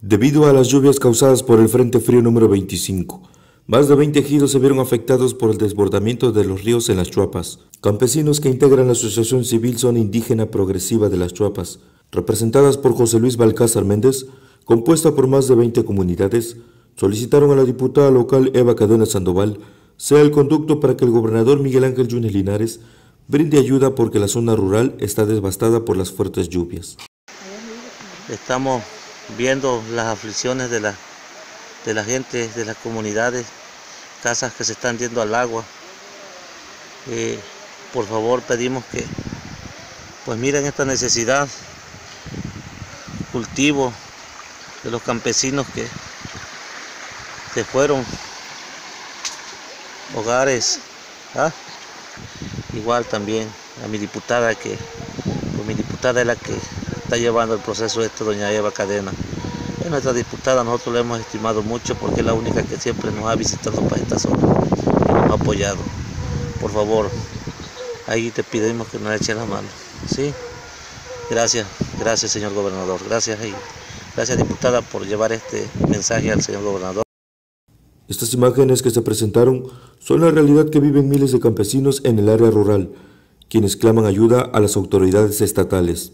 Debido a las lluvias causadas por el Frente Frío número 25, más de 20 ejidos se vieron afectados por el desbordamiento de los ríos en las Chuapas. Campesinos que integran la Asociación Civil Zona Indígena Progresiva de las Chuapas, representadas por José Luis Balcázar Méndez, compuesta por más de 20 comunidades, solicitaron a la diputada local Eva Cadena Sandoval sea el conducto para que el gobernador Miguel Ángel Yunes Linares brinde ayuda porque la zona rural está devastada por las fuertes lluvias. Estamos viendo las aflicciones de la, de gente, de las comunidades, casas que se están yendo al agua. Eh, por favor pedimos que pues miren esta necesidad, cultivo de los campesinos que se fueron, hogares, ¿ah? igual también a mi diputada que, pues mi diputada es la que está llevando el proceso este, doña Eva Cadena. Es nuestra diputada, nosotros la hemos estimado mucho porque es la única que siempre nos ha visitado para esta zona y nos ha apoyado. Por favor, ahí te pedimos que nos eche la mano. ¿sí? Gracias, gracias señor gobernador, gracias y gracias diputada por llevar este mensaje al señor gobernador. Estas imágenes que se presentaron son la realidad que viven miles de campesinos en el área rural, quienes claman ayuda a las autoridades estatales.